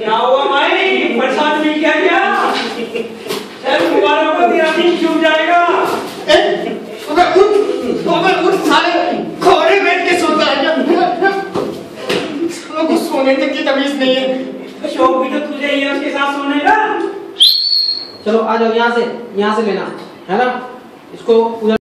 क्या हुआ भाई? प्रसाद मिल गया क्या? चल मुबारक हो तेरा दिन चूक जाएगा। अबे उठ अबे उठ साले। खोरे बैठ के सोता है क्या सालों को सोने तक की तमीज नहीं है। शौक भी तो तुझे ही है उसके साथ सोने का। चलो आ जाओ यहाँ से यहाँ से लेना है ना? इसको उधर